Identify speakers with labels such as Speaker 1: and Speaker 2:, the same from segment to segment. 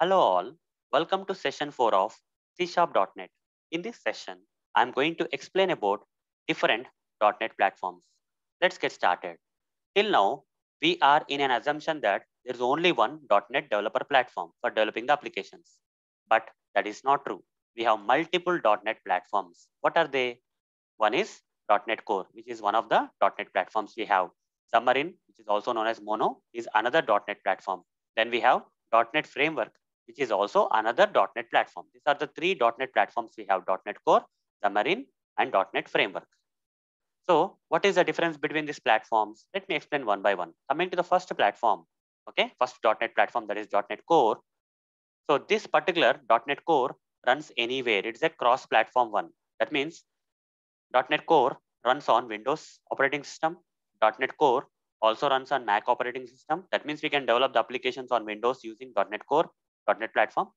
Speaker 1: Hello all, welcome to session 4 of C Sharp.NET. In this session, I'm going to explain about different .NET platforms. Let's get started. Till now, we are in an assumption that there's only one .NET developer platform for developing the applications. But that is not true. We have multiple .NET platforms. What are they? One is .NET Core, which is one of the .NET platforms we have. Xamarin, which is also known as Mono, is another .NET platform. Then we have .NET Framework, which is also another .NET platform. These are the three .NET platforms we have, .NET Core, Xamarin, and .NET Framework. So what is the difference between these platforms? Let me explain one by one. Coming to the first platform, okay, first .NET platform that is .NET Core. So this particular .NET Core runs anywhere. It's a cross-platform one. That means .NET Core runs on Windows operating system. .NET Core also runs on Mac operating system. That means we can develop the applications on Windows using .NET Core .NET platform,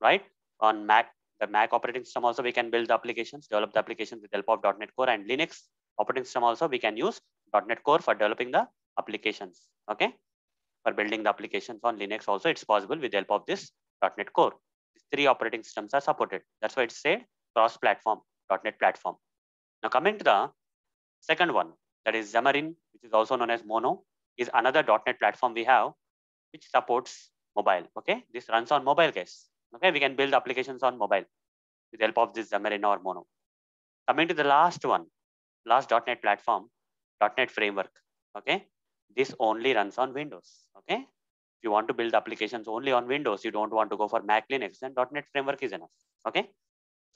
Speaker 1: right? On Mac, the Mac operating system also we can build the applications, develop the applications with the help of .NET Core and Linux operating system also we can use .NET Core for developing the applications, okay? For building the applications on Linux also it's possible with the help of this .NET Core. These three operating systems are supported. That's why it's said cross-platform .NET platform. Now coming to the second one, that is Xamarin, which is also known as Mono, is another .NET platform we have, which supports mobile. Okay, this runs on mobile guys. Okay, we can build applications on mobile with the help of this Xamarin or Mono. Coming to the last one, last .NET platform, .NET Framework. Okay, this only runs on Windows. Okay, if you want to build applications only on Windows, you don't want to go for Mac Linux, then .NET Framework is enough. Okay,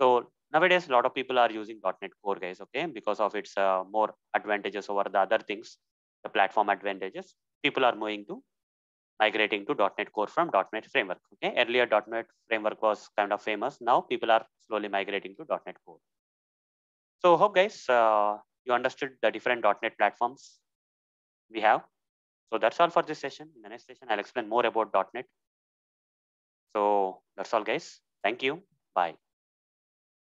Speaker 1: so nowadays a lot of people are using .NET Core guys. Okay, because of its uh, more advantages over the other things, the platform advantages. People are moving to migrating to .NET Core from .NET Framework. Okay, earlier .NET Framework was kind of famous. Now people are slowly migrating to .NET Core. So hope guys uh, you understood the different .NET platforms we have. So that's all for this session. In the next session, I'll explain more about .NET. So that's all guys. Thank you. Bye.